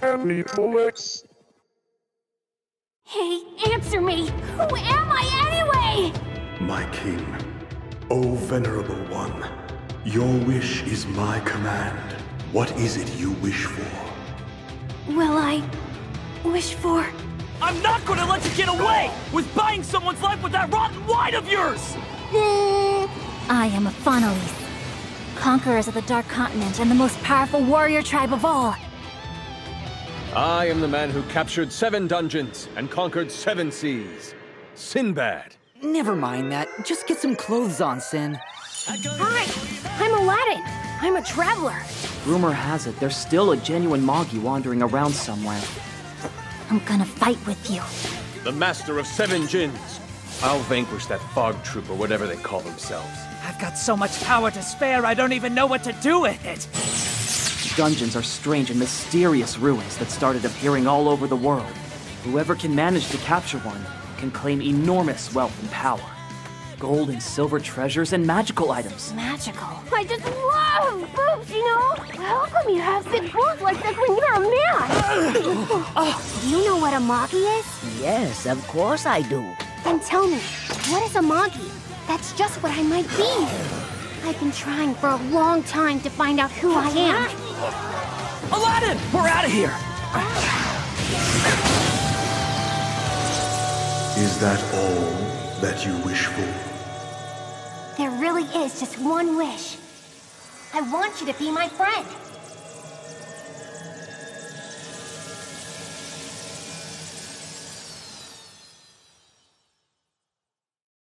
Happy poets. Hey, answer me! Who am I anyway? My king, O venerable one, your wish is my command. What is it you wish for? Will I wish for? I'm not gonna let you get away with buying someone's life with that rotten wine of yours! Eh, I am a Fanalis, conquerors of the Dark Continent and the most powerful warrior tribe of all. I am the man who captured seven dungeons and conquered seven seas. Sinbad. Never mind that. Just get some clothes on, Sin. Hi, I'm Aladdin. I'm a traveler. Rumor has it there's still a genuine Magi wandering around somewhere. I'm gonna fight with you. The master of seven jinns. I'll vanquish that Fog Troupe or whatever they call themselves. I've got so much power to spare, I don't even know what to do with it. Dungeons are strange and mysterious ruins that started appearing all over the world. Whoever can manage to capture one can claim enormous wealth and power. Gold and silver treasures and magical items. Magical. I just love boobs, you know? How come you have big boobs like this when you're a man? Do oh, you know what a Magi is? Yes, of course I do. Then tell me, what is a Magi? That's just what I might be. I've been trying for a long time to find out who I am. Aladdin, we're out of here! Is that all that you wish for? There really is just one wish. I want you to be my friend.